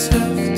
sisters